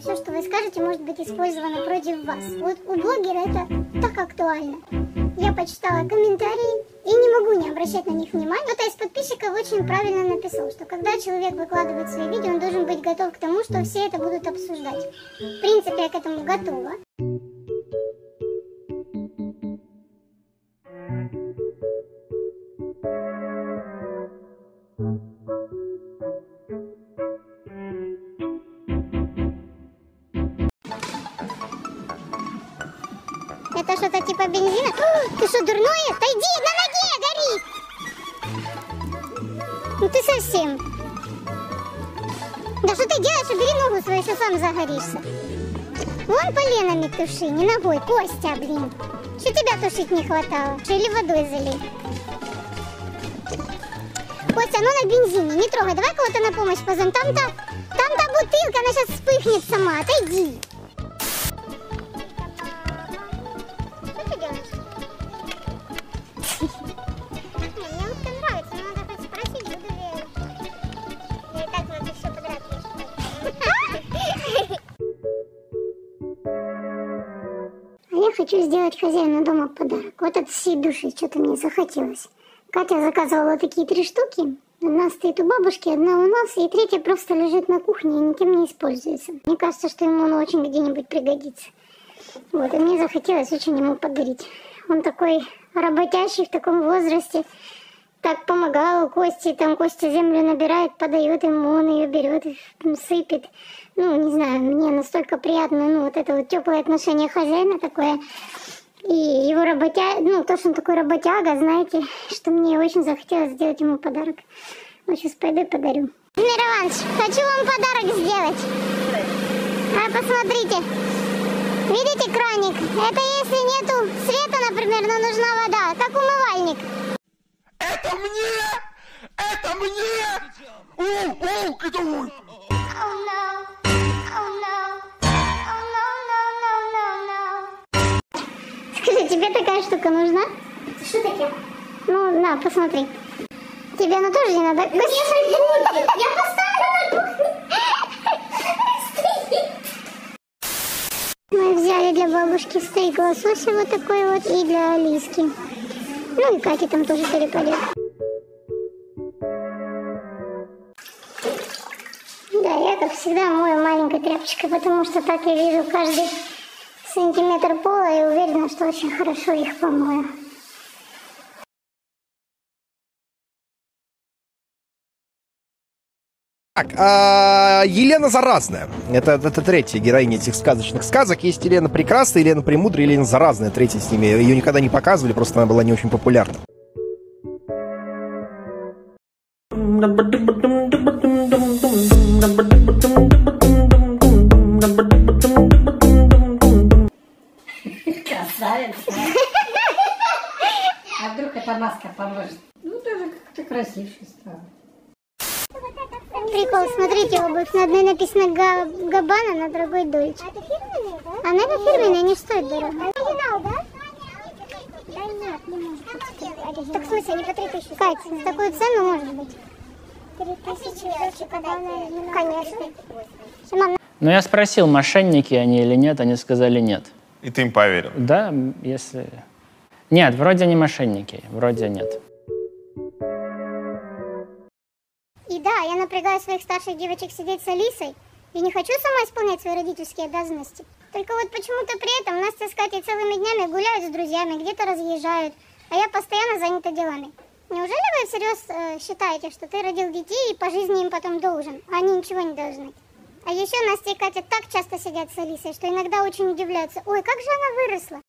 Все, что вы скажете, может быть использовано против вас. Вот у блогера это так актуально. Я почитала комментарии и не могу не обращать на них внимания. Кто-то из подписчиков очень правильно написал, что когда человек выкладывает свои видео, он должен быть готов к тому, что все это будут обсуждать. В принципе, я к этому готова. Типа бензина? Ты что, дурной? Отойди, на ноге горит! Ну ты совсем. Да что ты делаешь? Убери ногу свою, еще сам загоришься. Вон поленами туши, не ногой. Костя, блин. Что тебя тушить не хватало? Или водой залей? Костя, ну на бензине, не трогай. Давай кого-то на помощь позовем. Там-то, там-то бутылка, она сейчас вспыхнет сама. Отойди. Я хочу сделать хозяину дома подарок. Вот от всей души что-то мне захотелось. Катя заказывала такие три штуки. Одна стоит у бабушки, одна у нас, и третья просто лежит на кухне и никем не используется. Мне кажется, что ему она очень где-нибудь пригодится. Вот, и мне захотелось очень ему подарить. Он такой работящий в таком возрасте. Так помогал Косте, там Костя землю набирает, подает ему, он ее берет, сыпет. Ну, не знаю, мне настолько приятно, ну, вот это вот теплое отношение хозяина такое. И его работяга, ну, то, что он такой работяга, знаете, что мне очень захотелось сделать ему подарок. Вот сейчас пойду и подарю. Владимир Иванович, хочу вам подарок сделать. А, посмотрите. Видите краник? Это если нету света, например, но нужна вода. Это мне! Это мне! О, о, это no. Скажи, тебе такая штука нужна? Что такое? Ну, на, посмотри. Тебе она тоже не надо? Конечно, будет. Я поставила Мы взяли для бабушки стейк лосося вот такой вот и для Алиски. Ну и Кате там тоже перепадет. Как всегда мою маленькой тряпочкой, потому что так я вижу каждый сантиметр пола и уверена, что очень хорошо их помою. Так, а, Елена Заразная. Это, это третья героиня этих сказочных сказок. Есть Елена Прекрасная, Елена Премудрая, Елена Заразная. Третья с ними. Ее никогда не показывали, просто она была не очень популярна. Красавица. А вдруг эта маска поможет? Ну, тоже как-то красивше стало. Прикол, смотрите, обувь. На одной написано Га- Габбана, на другой Дольче. А это фирменная, да? Она это фирменная, не стоит дорого. Оригинал, да? Да нет, не может быть. Так в смысле, не по 3000? Кать, за такую цену может быть. 3000 Дольче Габбана, конечно. Но я спросил, мошенники они или нет, они сказали нет. И ты им поверил. Да, если... Нет, вроде не мошенники, вроде нет. И да, я напрягаю своих старших девочек сидеть с Алисой и не хочу сама исполнять свои родительские обязанности. Только вот почему-то при этом Настя с Катей целыми днями гуляют с друзьями, где-то разъезжают, а я постоянно занята делами. Неужели вы всерьез э, считаете, что ты родил детей и по жизни им потом должен, а они ничего не должны? А еще Настя и Катя так часто сидят с Алисой, что иногда очень удивляются. Ой, как же она выросла.